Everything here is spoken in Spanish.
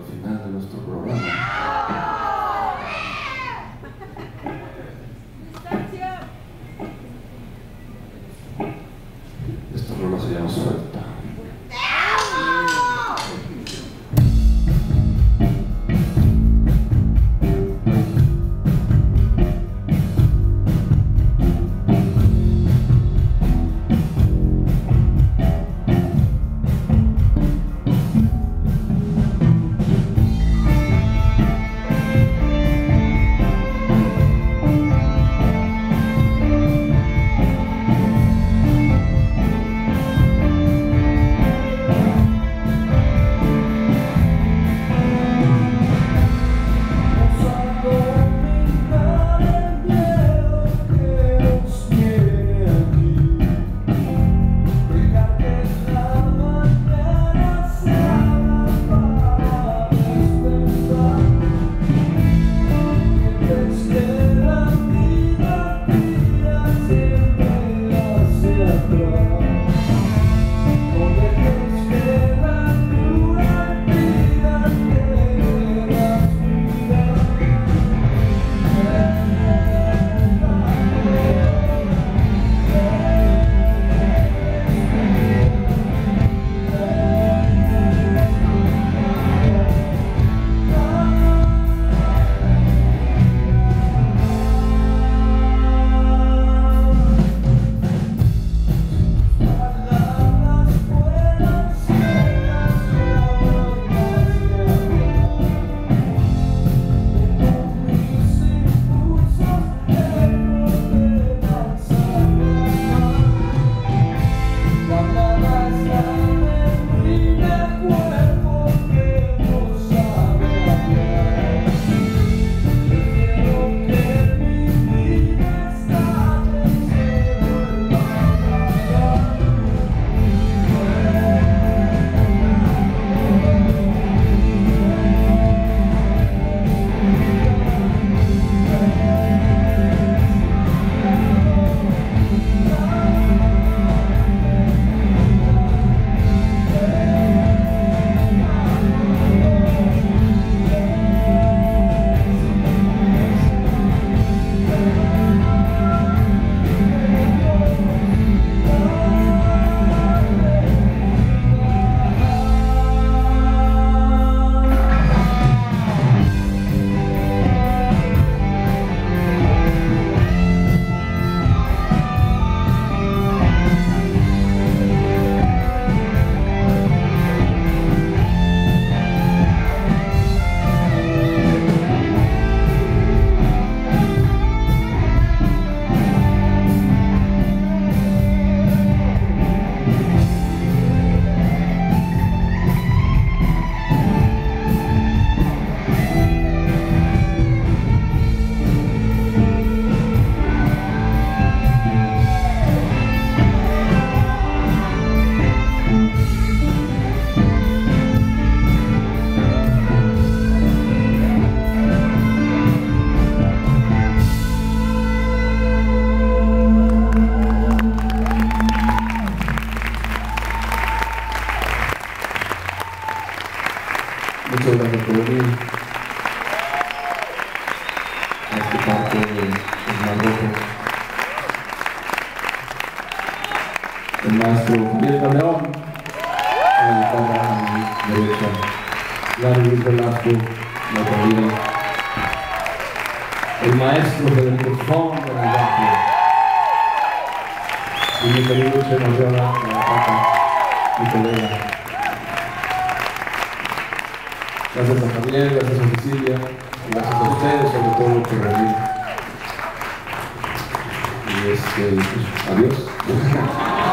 al final de nuestro programa. Muchas gracias por venir. A este parque de Marruecos. El maestro Javier Calderón, a la guitarra a mi derecha, Larry Luis Velasco, la cabina, el maestro del micrófono de la bajo, y mi querido Chema Llora, de la pata, mi colega. Gracias a Javier, gracias a Cecilia, gracias a ustedes sobre todo por venir. Y este, pues, adiós.